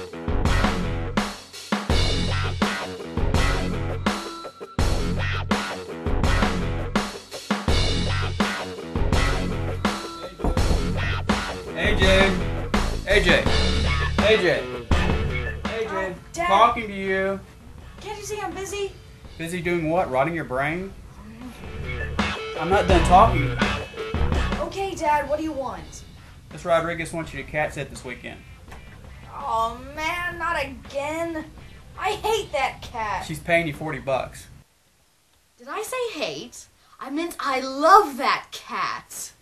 AJ, AJ, AJ, AJ, Dad. talking to you. Can't you see I'm busy? Busy doing what? Rotting your brain? I'm not done talking. Okay, Dad, what do you want? Miss Rodriguez wants you to cat sit this weekend. Oh man, not again. I hate that cat. She's paying you 40 bucks. Did I say hate? I meant I love that cat.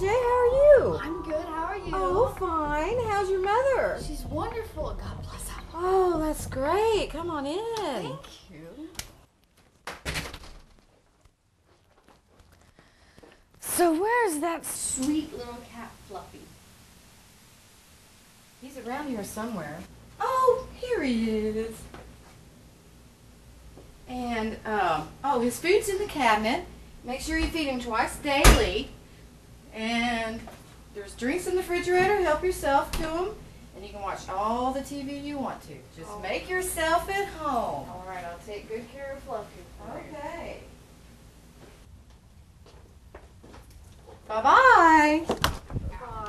AJ. How are you? I'm good. How are you? Oh, fine. How's your mother? she's wonderful. God bless her. Oh, that's great. Come on in. Thank you. So where's that? Sweet little cat, Fluffy. He's around here somewhere. Oh, here he is. And um, oh, his food's in the cabinet. Make sure you feed him twice daily. And there's drinks in the refrigerator. Help yourself to them. And you can watch all the TV you want to. Just Oh. make yourself at home. All right, I'll take good care of Fluffy. for you. Okay. Bye bye.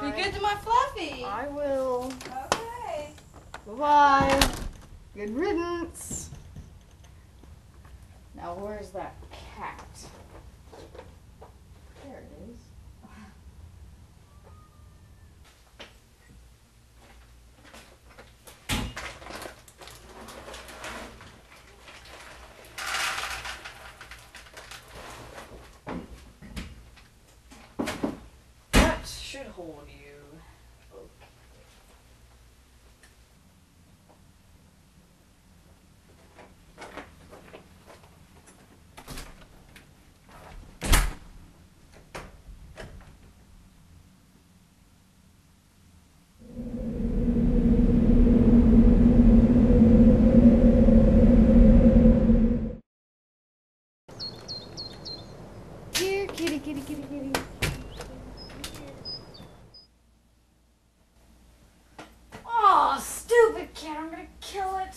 Be good to my fluffy. I will. Okay. Bye bye. Good riddance. Now, where's that cat? Hold you. Kitty, kitty, kitty, kitty. Oh, stupid cat! I'm gonna kill it.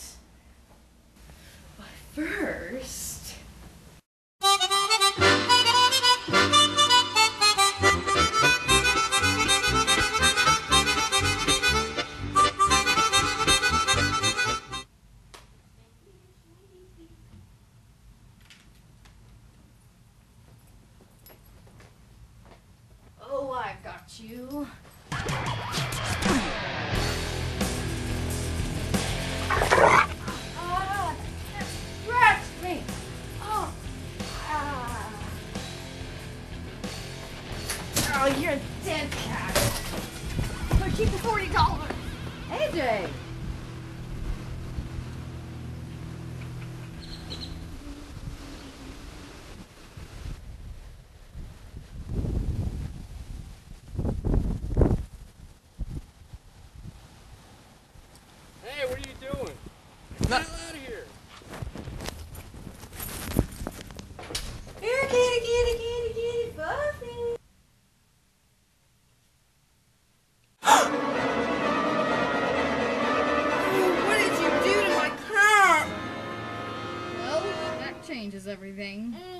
First. Oh, I've got you. Keep the forty dollars. AJ. everything. Mm.